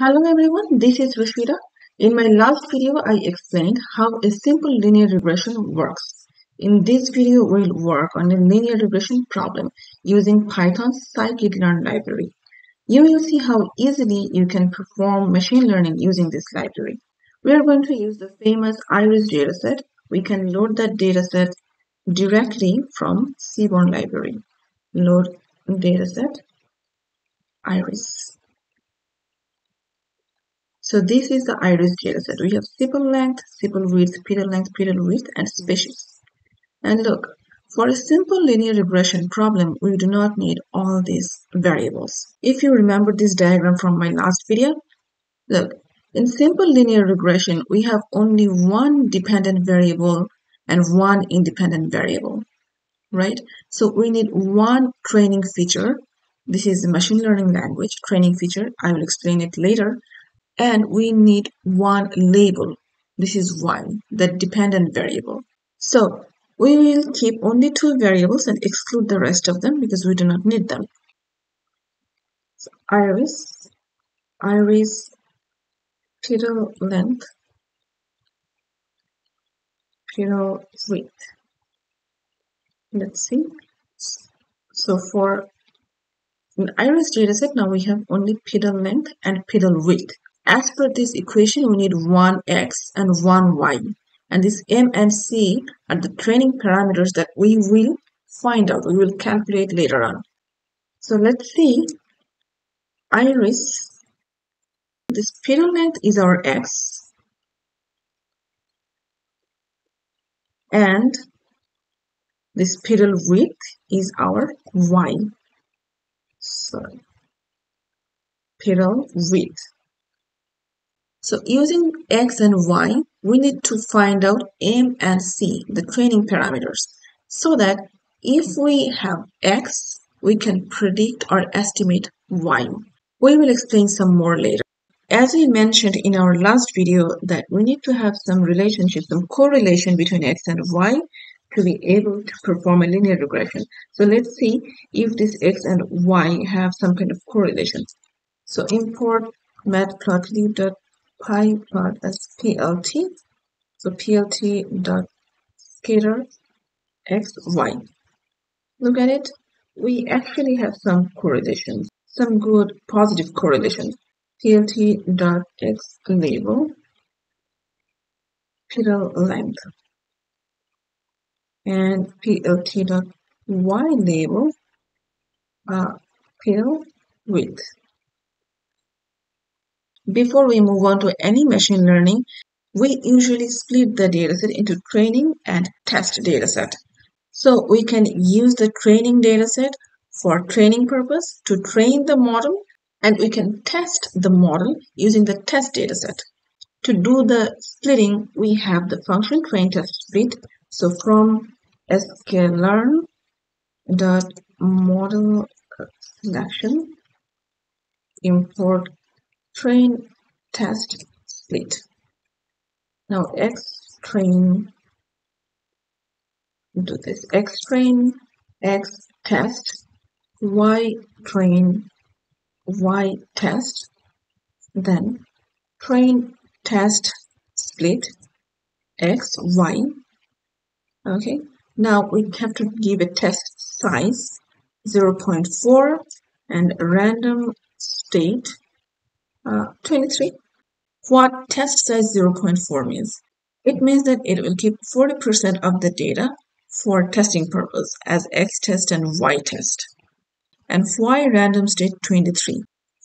Hello everyone, this is Rashida. In my last video, I explained how a simple linear regression works. In this video, we'll work on a linear regression problem using Python's scikit-learn library. You will see how easily you can perform machine learning using this library. We are going to use the famous IRIS dataset. We can load that dataset directly from Seaborn library. Load dataset IRIS. So this is the iris dataset. We have sepal length, sepal width, petal length, petal width, and species. And look, for a simple linear regression problem, we do not need all these variables. If you remember this diagram from my last video, look, in simple linear regression, we have only one dependent variable and one independent variable, right? So we need one training feature. This is the machine learning language training feature. I will explain it later and we need one label. This is one, the dependent variable. So we will keep only two variables and exclude the rest of them because we do not need them. So iris, iris petal length, petal width. Let's see. So for an iris dataset, now we have only petal length and petal width. As per this equation, we need one x and one y. And this m and c are the training parameters that we will find out, we will calculate later on. So let's see, iris, this petal length is our x, and this petal width is our y. So, petal width. So using x and y, we need to find out m and c, the training parameters, so that if we have x, we can predict or estimate y. We will explain some more later. As we mentioned in our last video that we need to have some relationship, some correlation between x and y to be able to perform a linear regression. So let's see if this x and y have some kind of correlation. So import matplotlib pyplot as plt. So plt dot scatter x y. Look at it. We actually have some correlations, some good positive correlations. plt dot x label petal length and plt dot y label uh, width. Before we move on to any machine learning, we usually split the dataset into training and test dataset. So we can use the training dataset for training purpose to train the model and we can test the model using the test dataset. To do the splitting, we have the function train test split. So from sklearn model selection import train test split. Now x train do this x train x test y train y test then train test split x y okay now we have to give a test size 0.4 and random state uh, 23. What test size 0.4 means? It means that it will keep 40% of the data for testing purpose as X test and Y test. And why random state 23.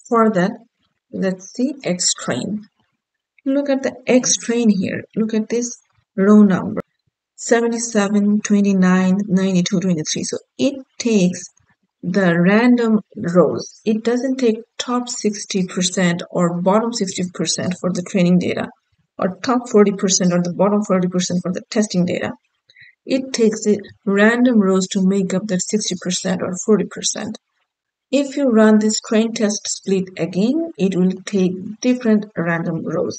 For that, let's see X train. Look at the X train here. Look at this row number. 77, 29, 92, 23. So it takes the random rows. It doesn't take top 60% or bottom 60% for the training data or top 40% or the bottom 40% for the testing data. It takes the random rows to make up that 60% or 40%. If you run this train test split again, it will take different random rows.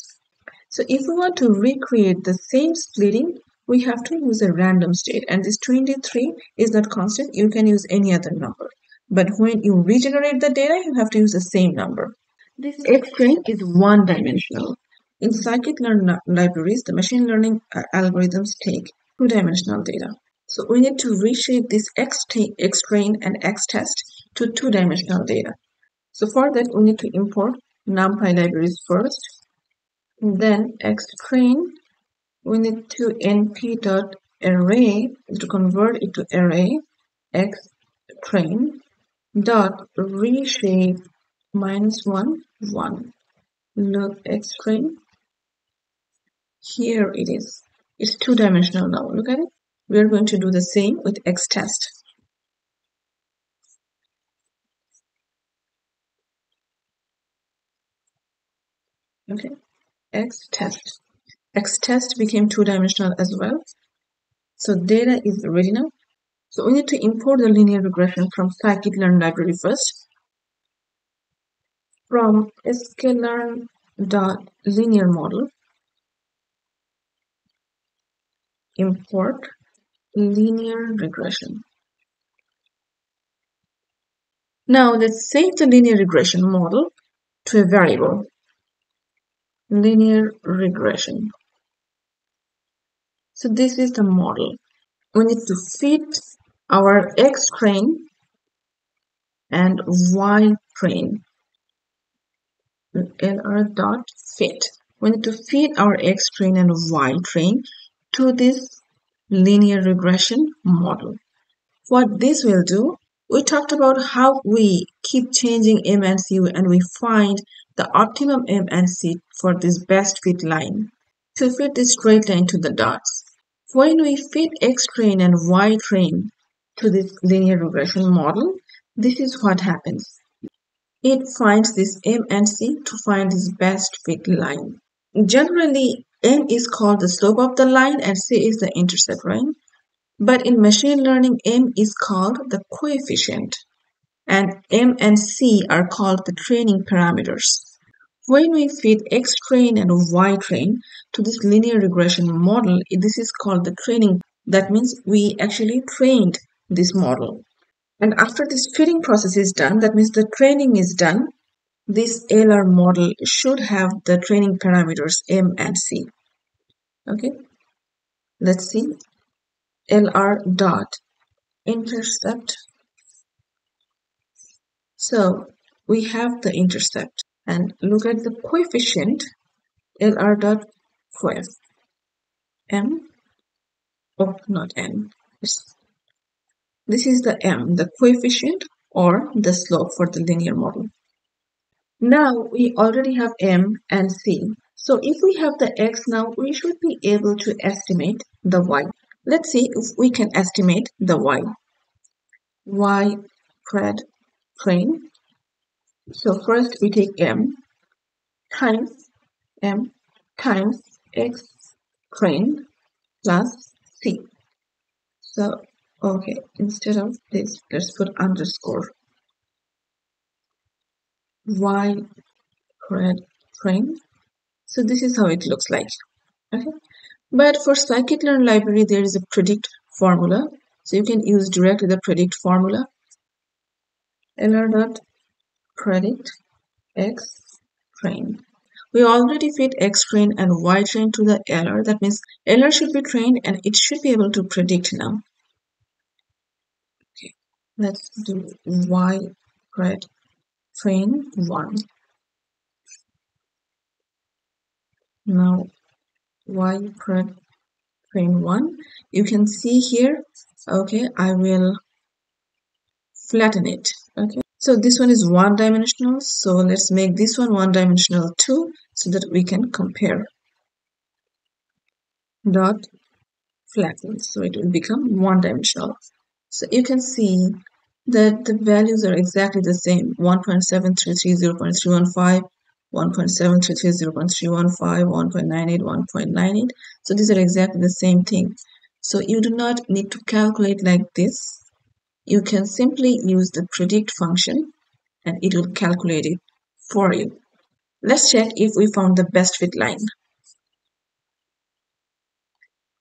So if we want to recreate the same splitting, we have to use a random state and this 23 is not constant you can use any other number but when you regenerate the data you have to use the same number This X-train is one-dimensional. In scikit-learn libraries, the machine learning uh, algorithms take two-dimensional data. So we need to reshape this X-train and X-test to two-dimensional data. So for that, we need to import NumPy libraries first. Then X-train, we need to np.array to convert it to array X-train dot reshape minus 1 1 look X-train here it is. It's two dimensional now. Look at it. We are going to do the same with X test. Okay. X test X test became two dimensional as well so data is now so we need to import the linear regression from scikit-learn library first. From sklearn.linear model, import linear regression. Now let's save the linear regression model to a variable. Linear regression. So this is the model. We need to fit our X train and Y train lr dot fit. We need to fit our X train and Y train to this linear regression model. What this will do, we talked about how we keep changing M and C and we find the optimum M and C for this best fit line to fit this straight line to the dots. When we fit X train and Y train to this linear regression model, this is what happens. It finds this M and C to find this best fit line. Generally, M is called the slope of the line and C is the intercept, right? But in machine learning, M is called the coefficient and M and C are called the training parameters. When we feed X train and Y train to this linear regression model, this is called the training. That means we actually trained this model. And after this fitting process is done, that means the training is done, this LR model should have the training parameters M and C. Okay, let's see. LR dot intercept. So we have the intercept and look at the coefficient LR dot coef. M, oh not N, it's this is the m, the coefficient or the slope for the linear model. Now we already have m and c. So if we have the x now, we should be able to estimate the y. Let's see if we can estimate the y. y pred train. So first we take m times m times x train plus c. So Okay, instead of this, let's put underscore. Y pred. So this is how it looks like. Okay. But for scikit-learn library, there is a predict formula. So you can use directly the predict formula. lr dot predict x train. We already fit x train and y train to the LR. That means LR should be trained and it should be able to predict now. Okay, Let's do y pred train 1. Now y pred train 1. You can see here, okay, I will flatten it. Okay, so this one is one dimensional. So let's make this one one dimensional too so that we can compare. Dot flatten. So it will become one dimensional. So you can see that the values are exactly the same 1.7330.315 1.7330.315 1.98 1.98 so these are exactly the same thing so you do not need to calculate like this you can simply use the predict function and it will calculate it for you let's check if we found the best fit line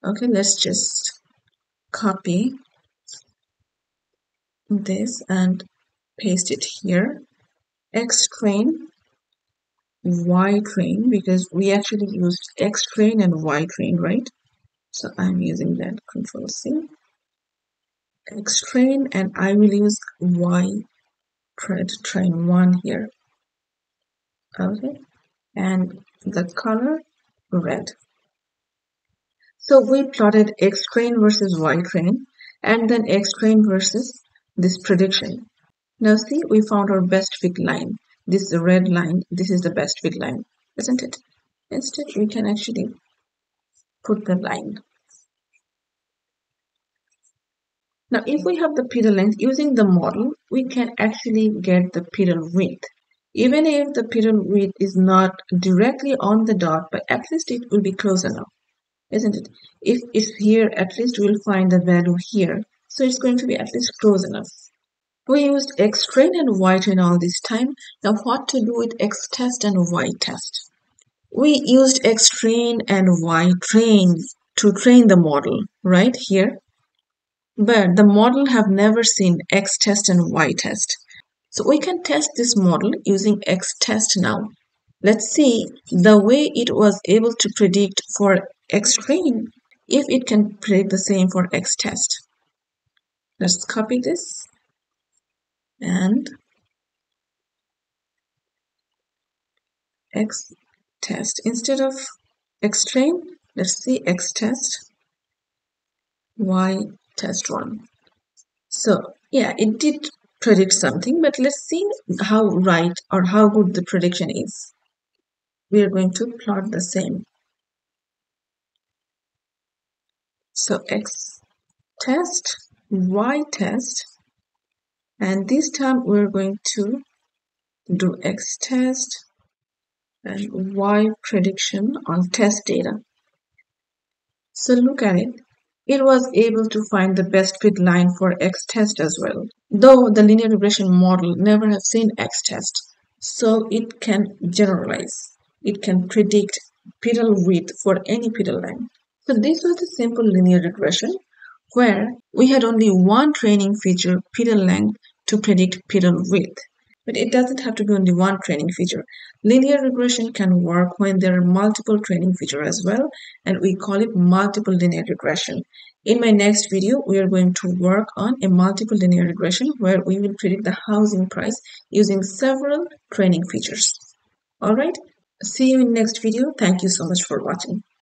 okay let's just copy this and paste it here x train Y train because we actually used X train and Y train, right? So I'm using that control C. X train and I will use Y pred train 1 here. Okay. And the color red. So we plotted X train versus Y train and then X train versus this prediction. Now see, we found our best fit line. This is the red line. This is the best fit line, isn't it? Instead, we can actually put the line. Now, if we have the petal length using the model, we can actually get the petal width. Even if the petal width is not directly on the dot, but at least it will be close enough, isn't it? If it's here, at least we'll find the value here. So it's going to be at least close enough. We used X train and Y train all this time. Now what to do with X test and Y test? We used X train and Y train to train the model right here. But the model have never seen X test and Y test. So we can test this model using X test now. Let's see the way it was able to predict for X train if it can predict the same for X test. Let's copy this and x test instead of x train let's see x test y test one so yeah it did predict something but let's see how right or how good the prediction is we are going to plot the same so x test y test and this time we're going to do x test and y prediction on test data. So look at it. It was able to find the best fit line for x test as well. Though the linear regression model never have seen x test, so it can generalize. It can predict petal width for any petal line. So this was the simple linear regression where we had only one training feature, petal length, to predict petal width. But it doesn't have to be only one training feature. Linear regression can work when there are multiple training features as well, and we call it multiple linear regression. In my next video, we are going to work on a multiple linear regression where we will predict the housing price using several training features. Alright, see you in next video. Thank you so much for watching.